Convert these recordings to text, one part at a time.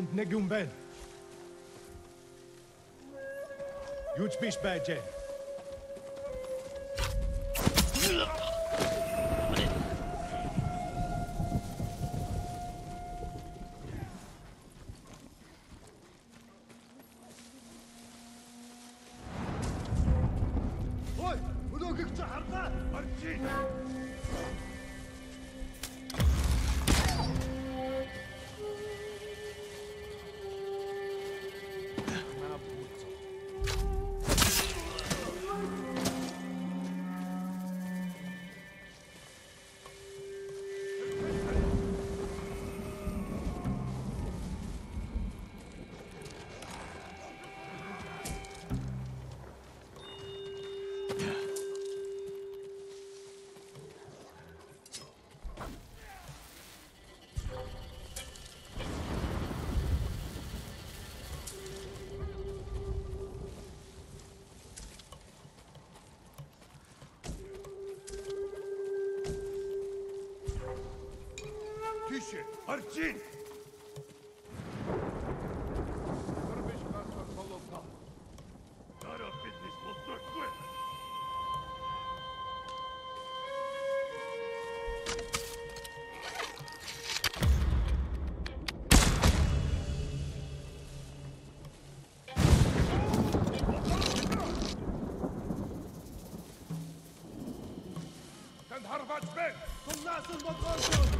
Sunt negumben. You'd speech bad, Marcin! Skarbieś martwa kolumna. Zaraz będziesz podstępny. Ten harwacz Ben! To nasun pod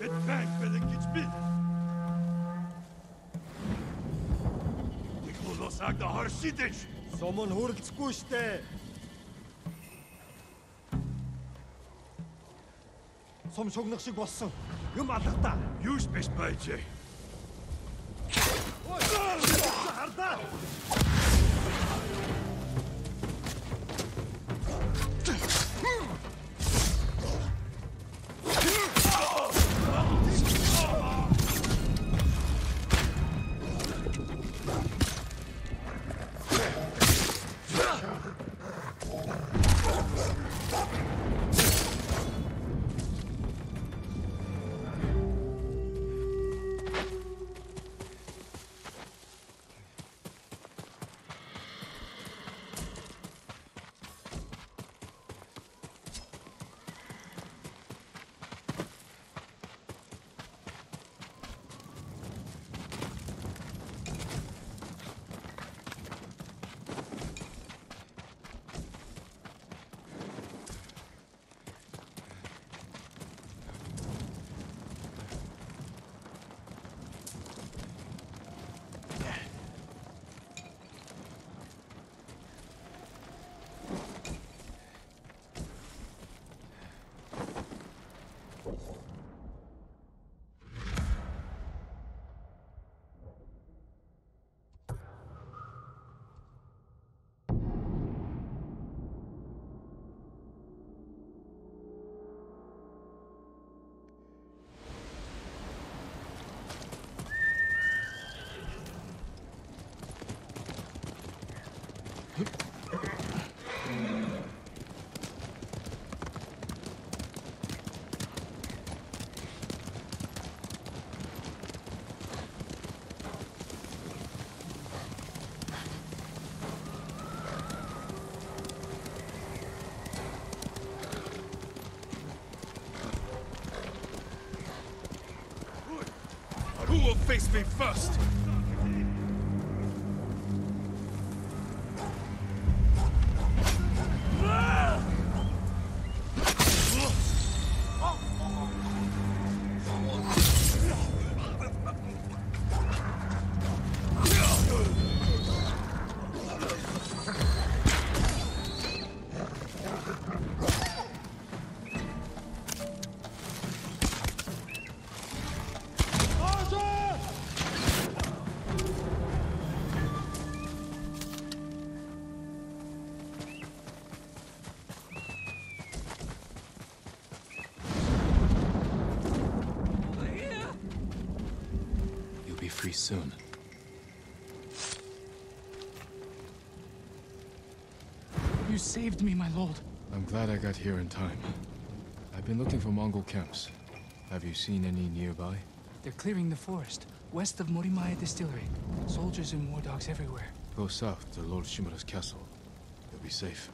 Бид байх бэлэг гэж би. Их болосаг да харшидэж. Сомон хөрлцгүй штэ. Сом шогнох шиг болсон. Юм алга та. Юуш биш байжээ. Face me first? I'm glad I got here in time. I've been looking for Mongol camps. Have you seen any nearby? They're clearing the forest, west of Morimaya Distillery. Soldiers and war dogs everywhere. Go south to Lord Shimura's castle. You'll be safe.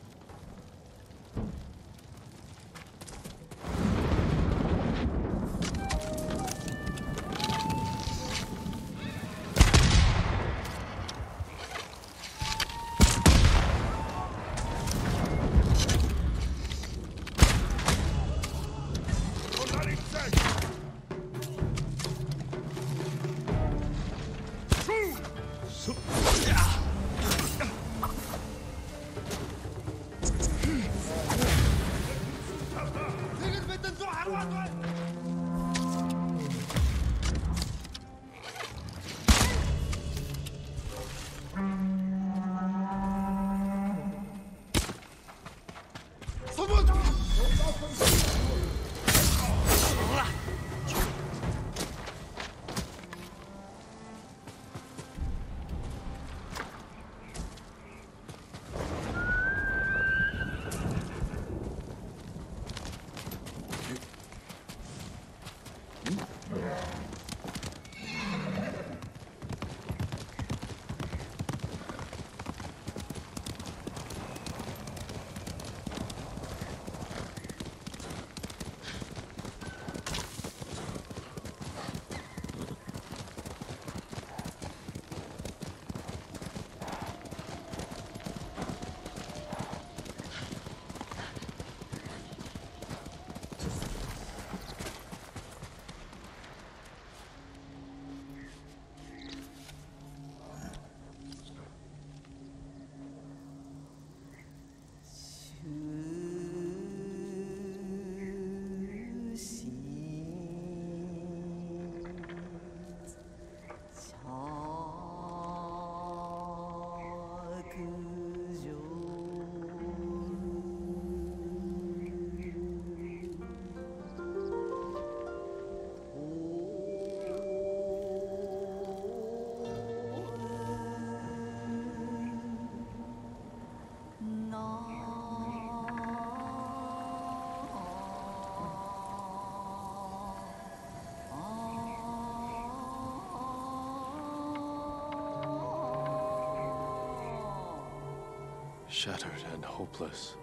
Shattered and hopeless.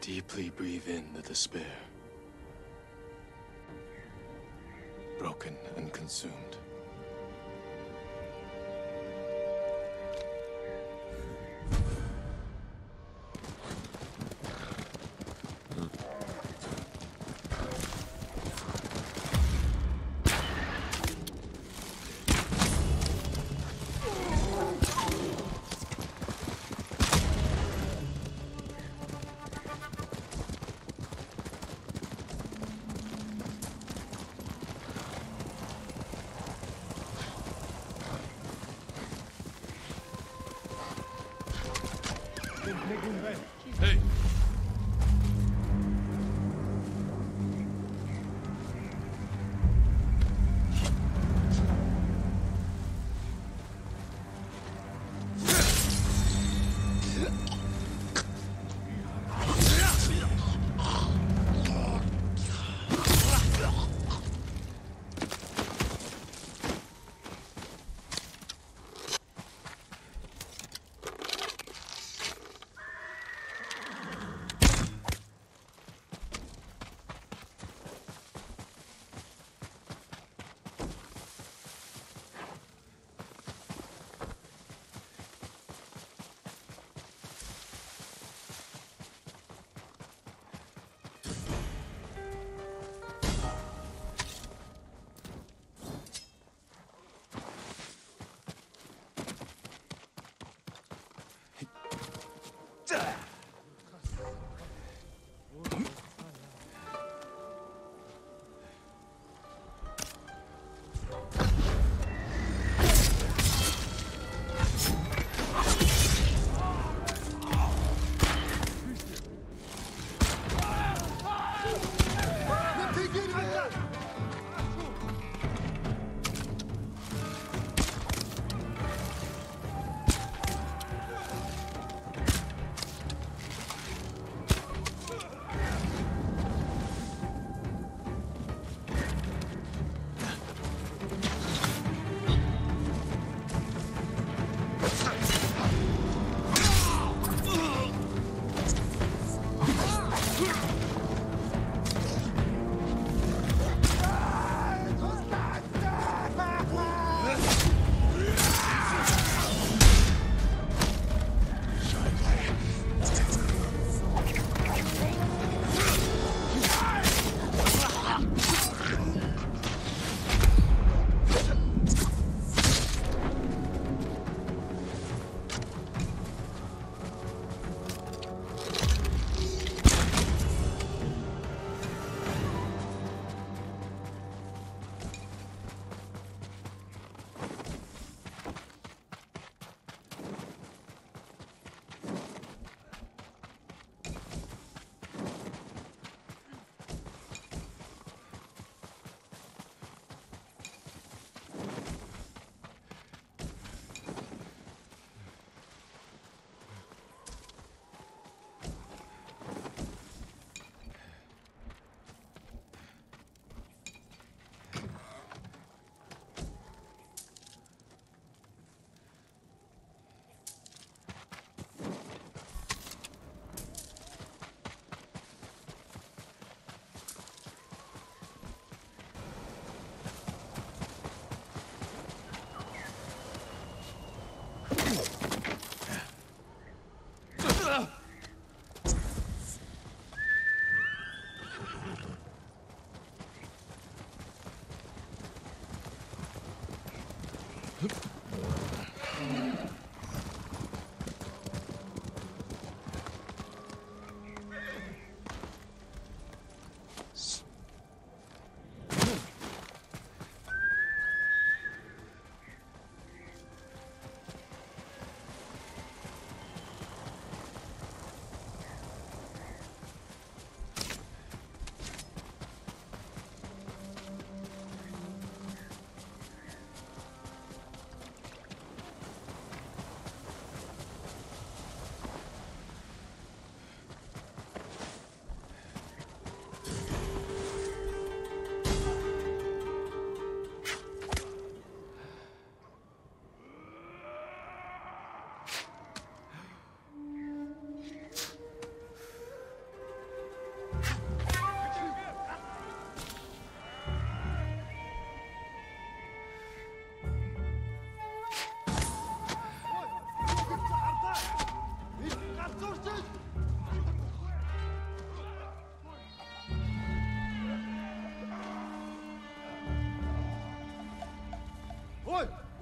Deeply breathe in the despair. Broken and consumed.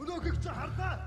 өнөөхөгч харлаа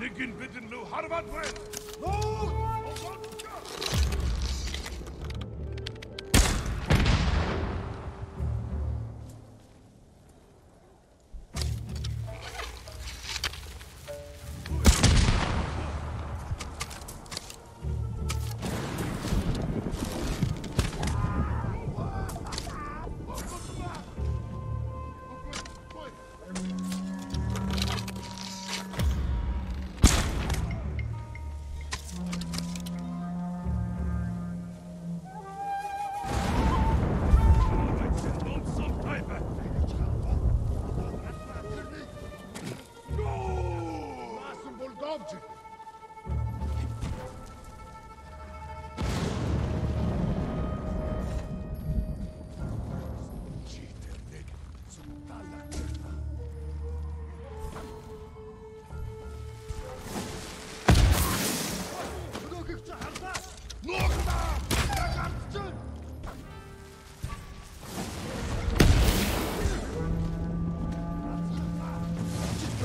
Niggin bitten Lou, how about when? No!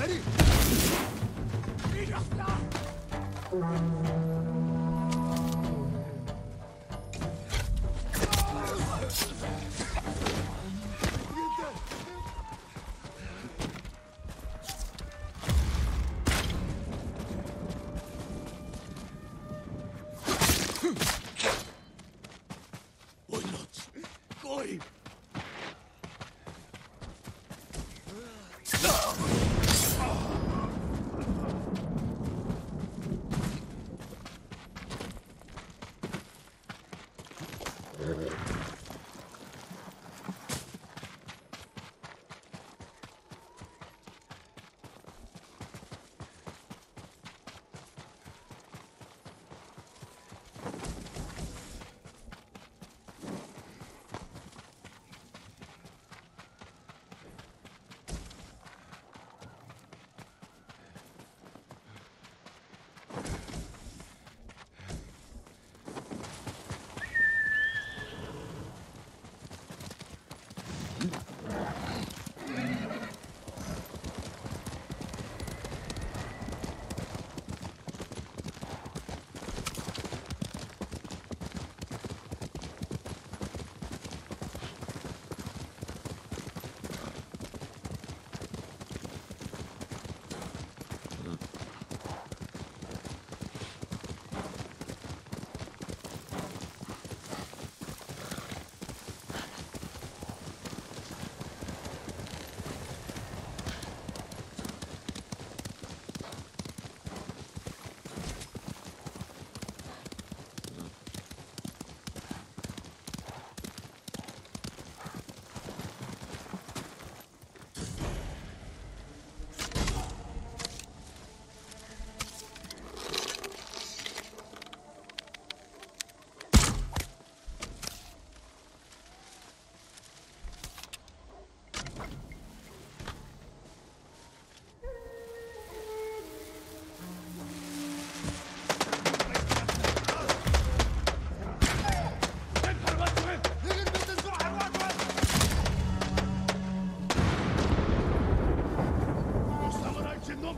Ready? Be just now!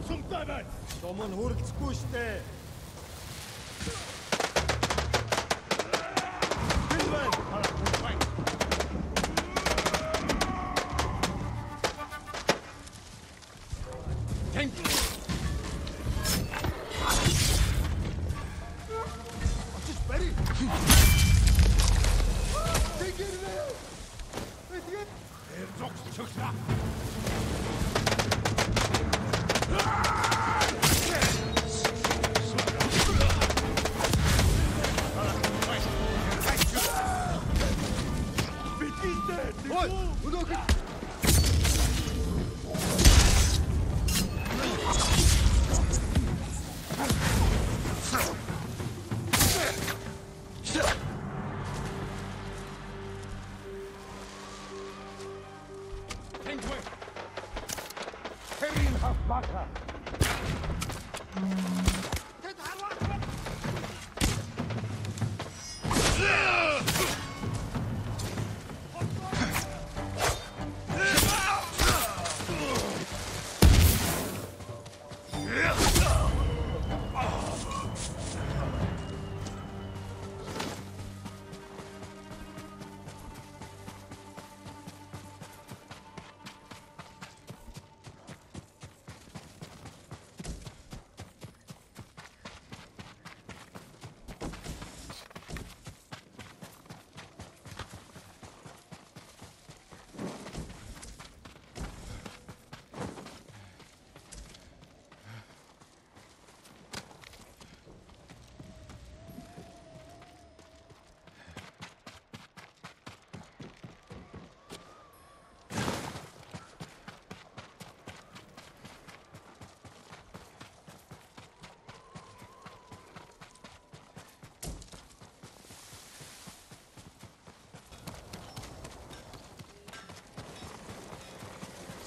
Хурцлантай байна. Том нь хөрөлцөхгүй штэ. Энэ байна. Yeah.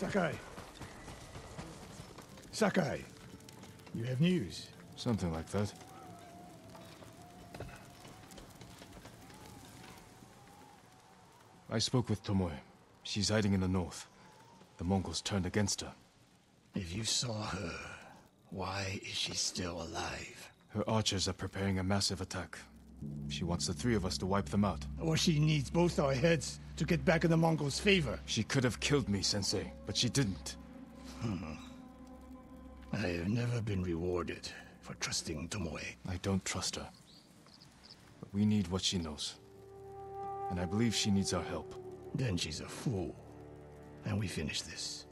Sakai. Sakai. You have news. Something like that. I spoke with Tomoe. She's hiding in the north. The Mongols turned against her. If you saw her, why is she still alive? Her archers are preparing a massive attack. She wants the three of us to wipe them out. Or she needs both our heads to get back in the Mongols' favor. She could have killed me, Sensei, but she didn't. Hmm. I have never been rewarded for trusting Tomoe. I don't trust her. But we need what she knows. And I believe she needs our help. Then she's a fool. And we finish this.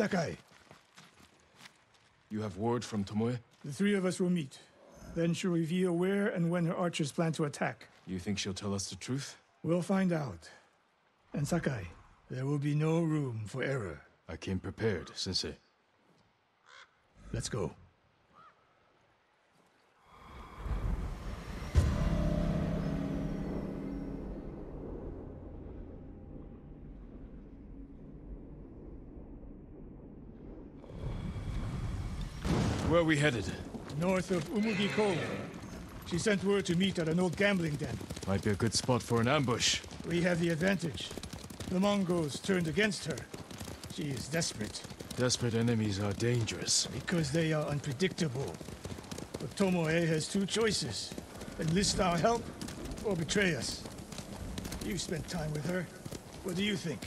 Sakai, You have word from Tomoe? the three of us will meet. Then she'll reveal where and when her archers plan to attack. You think she'll tell us the truth? We'll find out. And Sakai, there will be no room for error. I came prepared, Sensei. Let's go. Where are we headed? North of Umugi. She sent word to meet at an old gambling den. Might be a good spot for an ambush. We have the advantage. The Mongols turned against her. She is desperate Desperate enemies are dangerous. because they are unpredictable. But Tomoe has two choices. Enlist our help or betray us. You've spent time with her. What do you think?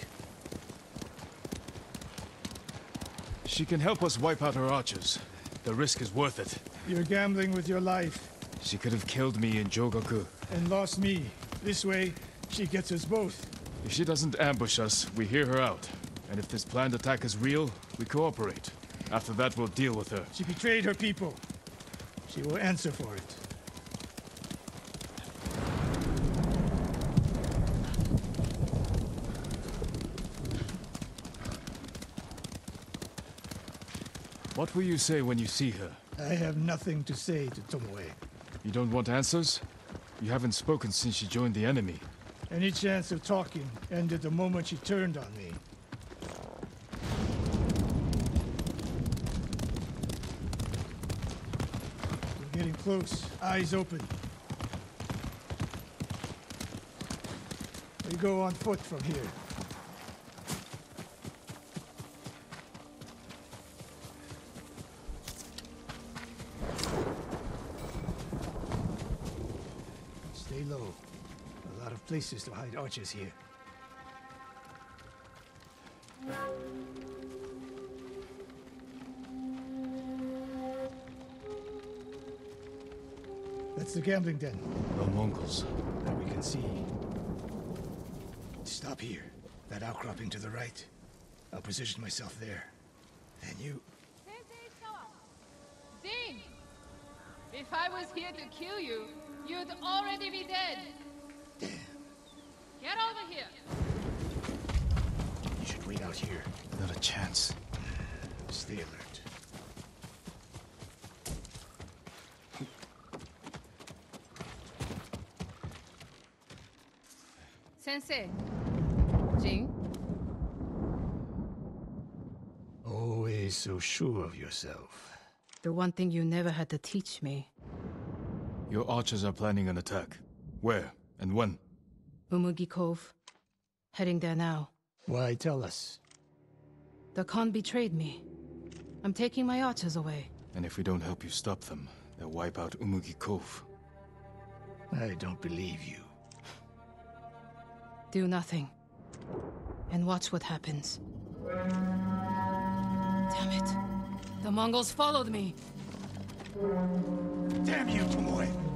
She can help us wipe out her archers. The risk is worth it. You're gambling with your life She could have killed me in Jogaku. and lost me. This way, she gets us both. If she doesn't ambush us, we hear her out. And if this planned attack is real, we cooperate. After that, we'll deal with her. She betrayed her people. She will answer for it. What will you say when you see her? I have nothing to say to Tomoe. You don't want answers? You haven't spoken since she joined the enemy. Any chance of talking ended the moment she turned on me. We're getting close. Eyes open. We go on foot from here. Places to hide archers here. That's the gambling den. The Mongols. Now we can see. Stop here. That outcropping to the right. I'll position myself there. Then you. Sensei Jin! If I was here to kill you, you'd already be dead. Get over here. You should wait out here. Not a chance. Stay alert. Sensei. Jin? Always so sure of yourself. The one thing you never had to teach me. Your archers are planning an attack. Where and when? Umugi Cove. Heading there now. Why tell us? The Khan betrayed me. I'm taking my archers away. And if we don't help you stop them, they'll wipe out Umugi Cove. I don't believe you. Do nothing. And watch what happens. Damn it. The Mongols followed me. Damn you, Tomoe! Tomoe!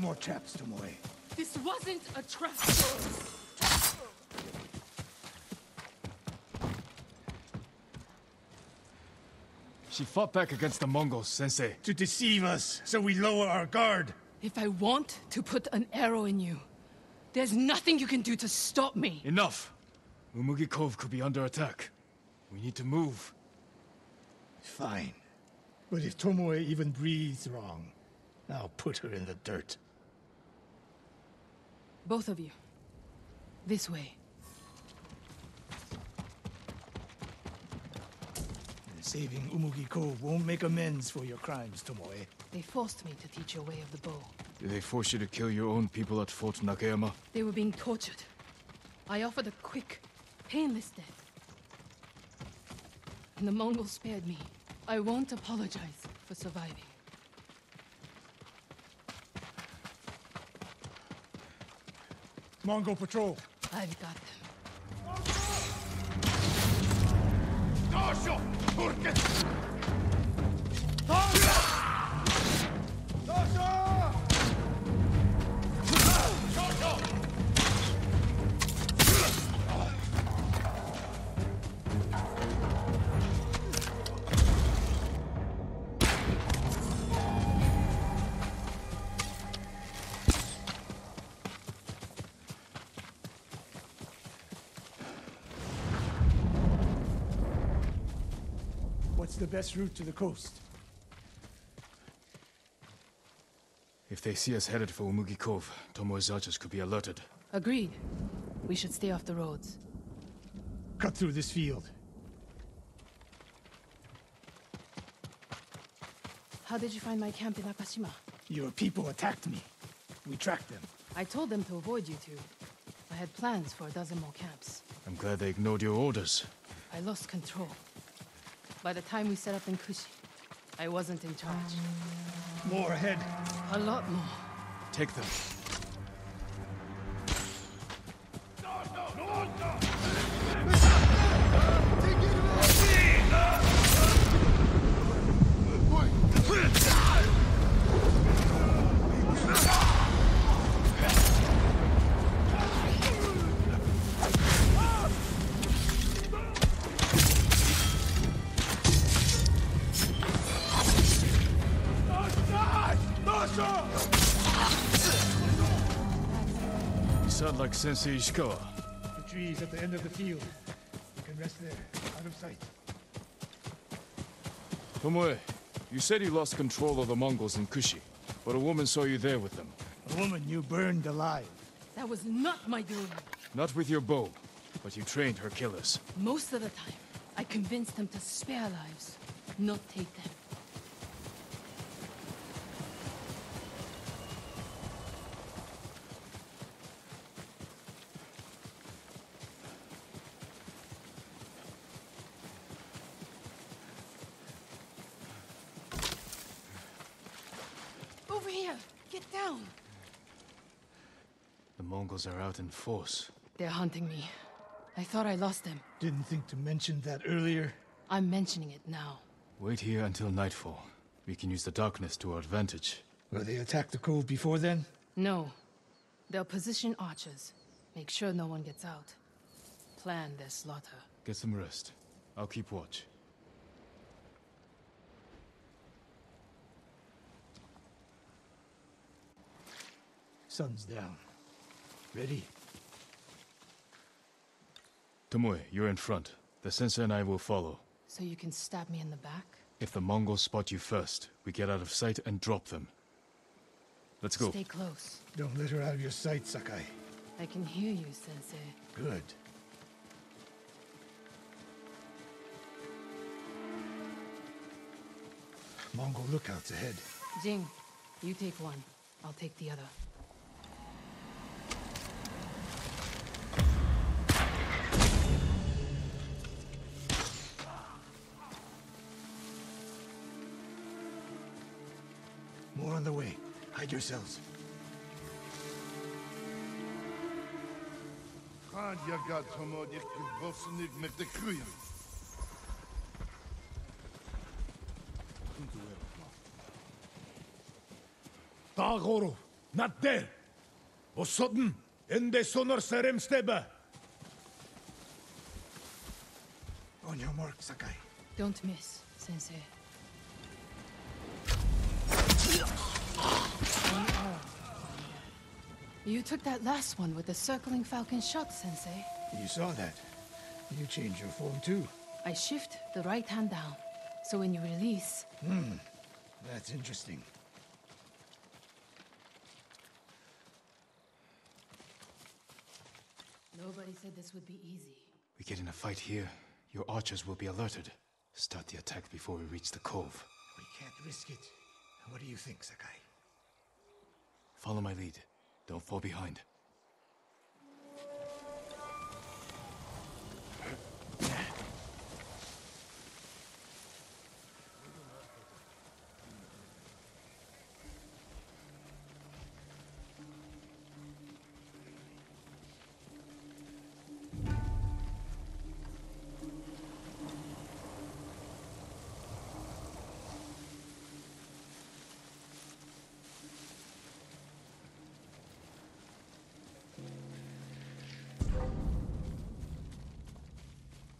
More traps, Tomoe. This wasn't a trap. She fought back against the Mongols, Sensei. To deceive us, so we lower our guard. If I want to put an arrow in you, there's nothing you can do to stop me. Enough! Umugi Cove could be under attack. We need to move. Fine. But if Tomoe even breathes wrong, I'll put her in the dirt. Both of you. This way. Saving Umugi Cove won't make amends for your crimes, Tomoe. They forced me to teach a way of the bow. Did they force you to kill your own people at Fort Nakayama? They were being tortured. I offered a quick, painless death. And the Mongols spared me. I won't apologize for surviving. Mongol patrol. I've got them. Dorsho! Turket! The best route to the coast? If they see us headed for Umugi Cove, Tomoe's archers could be alerted. Agreed. We should stay off the roads. Cut through this field. How did you find my camp in Akashima? Your people attacked me. We tracked them. I told them to avoid you two. I had plans for a dozen more camps. I'm glad they ignored your orders. I lost control. By the time we set up in Kushi, I wasn't in charge. More ahead. A lot more. Take them. Sensei Ishikawa. The trees at the end of the field. You can rest there, out of sight. Tomoe, you said you lost control of the Mongols in Kushi, but a woman saw you there with them. A woman you burned alive. That was not my doing. Not with your bow, but you trained her killers. Most of the time, I convinced them to spare lives, not take them. Over here! Get down! The are out in force. They're hunting me. I thought I lost them. Didn't think to mention that earlier. I'm mentioning it now. Wait here until nightfall. We can use the darkness to our advantage. Will they attack the cove before then? No. They'll position archers. Make sure no one gets out. Plan their slaughter. Get some rest. I'll keep watch. Sun's down. Ready? Tomoe, you're in front. The sensei and I will follow. So you can stab me in the back? If the Mongols spot you first, we get out of sight and drop them. Let's go. Stay close. Don't let her out of your sight, Sakai. I can hear you, Sensei. Good. Mongol lookouts ahead. Jin, you take one. I'll take the other. On the way. Hide yourselves. Gaan je gaat tomo ik bossen niet met de kroeien. Dagoro, not there. Og sånn, ende sonor serem steba. On your mark, Sakai. Don't miss, Sensei. You took that last one with the circling falcon shot, Sensei. You saw that. You change your form too. I shift the right hand down, so when you release, Hmm, That's interesting. nobody said this would be easy. We get in a fight here, your archers will be alerted. Start the attack before we reach the cove. We can't risk it. What do you think, Sakai? Follow my lead. Don't fall behind.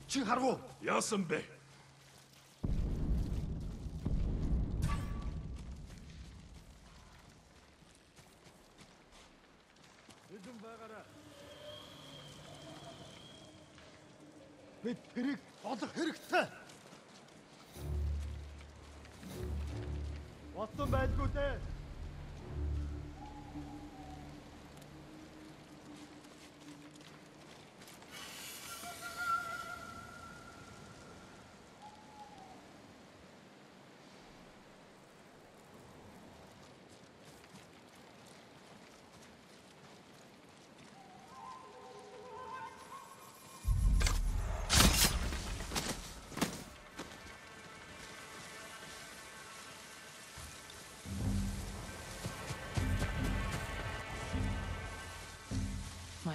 칭하라고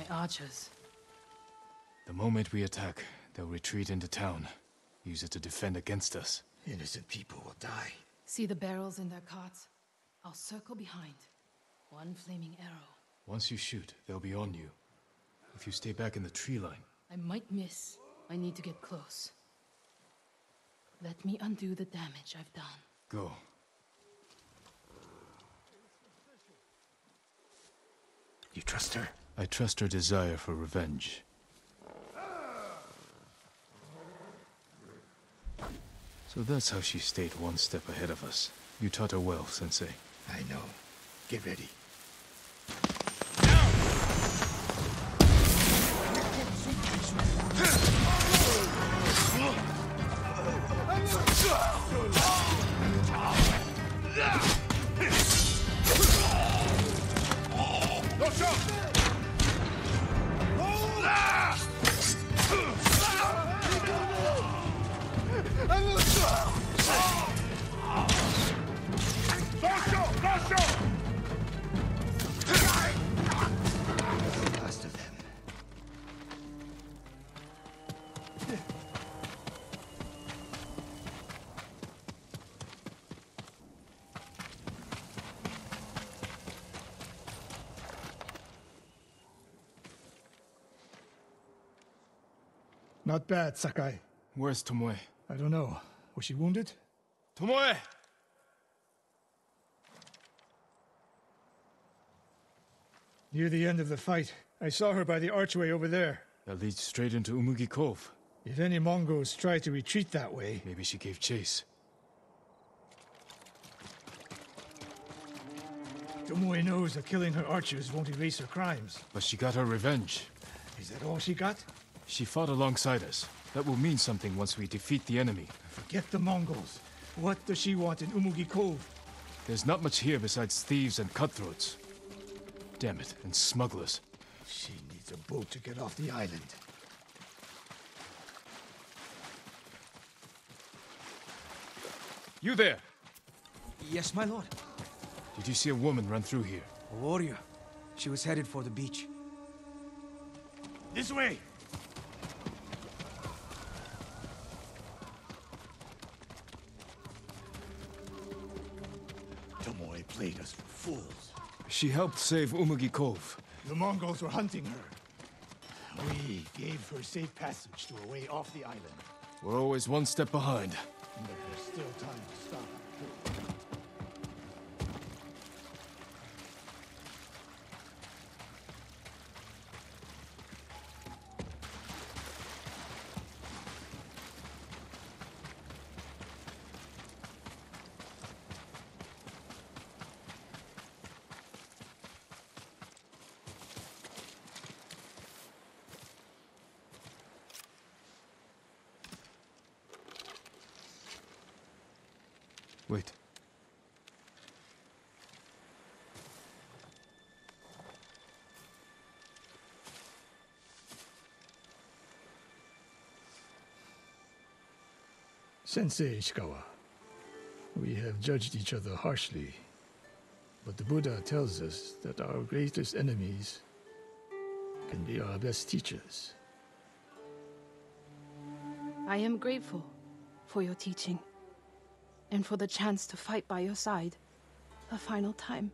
Archers. The moment we attack, they'll retreat into town. Use it to defend against us. Innocent people will die. See the barrels in their carts? I'll circle behind. One flaming arrow. Once you shoot, they'll be on you. If you stay back in the tree line, I might miss. I need to get close. Let me undo the damage I've done. go. You trust her? I trust her desire for revenge. So that's how she stayed one step ahead of us. You taught her well, Sensei. I know. Get ready. Not bad, Sakai. Where's Tomoe? I don't know. Was she wounded? Tomoe! Near the end of the fight, I saw her by the archway over there. That leads straight into Umugi Cove. If any Mongols try to retreat that way, Maybe she gave chase. Tomoe knows that killing her archers won't erase her crimes. But she got her revenge. Is that all she got? She fought alongside us. That will mean something once we defeat the enemy. Forget the Mongols. What does she want in Umugi Cove? There's not much here besides thieves and cutthroats. Damn it, and smugglers. She needs a boat to get off the island. You there! Yes, my lord. Did you see a woman run through here? A warrior. She was headed for the beach. This way! She helped save Umugi Cove. The Mongols were hunting her. We gave her safe passage to a way off the island. We're always one step behind. But there's still time to stop. Sensei Ishikawa, we have judged each other harshly, but the Buddha tells us that our greatest enemies can be our best teachers. I am grateful for your teaching and for the chance to fight by your side a final time.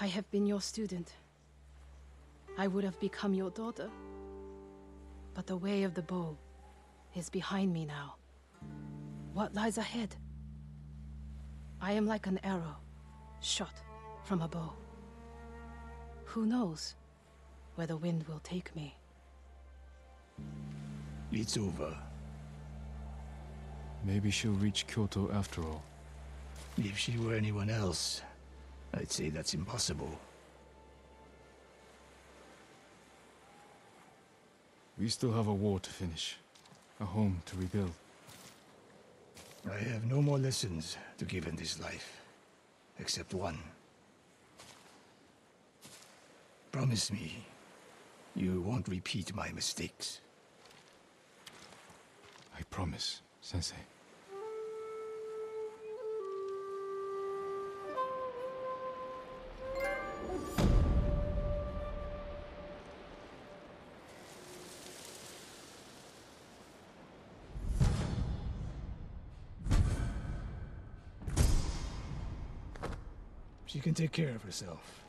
I have been your student. I would have become your daughter. But the way of the bow is behind me now. What lies ahead? I am like an arrow shot from a bow. Who knows where the wind will take me? It's over. Maybe she'll reach Kyoto after all. If she were anyone else, I'd say that's impossible. We still have a war to finish, a home to rebuild. I have no more lessons to give in this life, except one. Promise me, you won't repeat my mistakes. I promise, Sensei. Can take care of herself.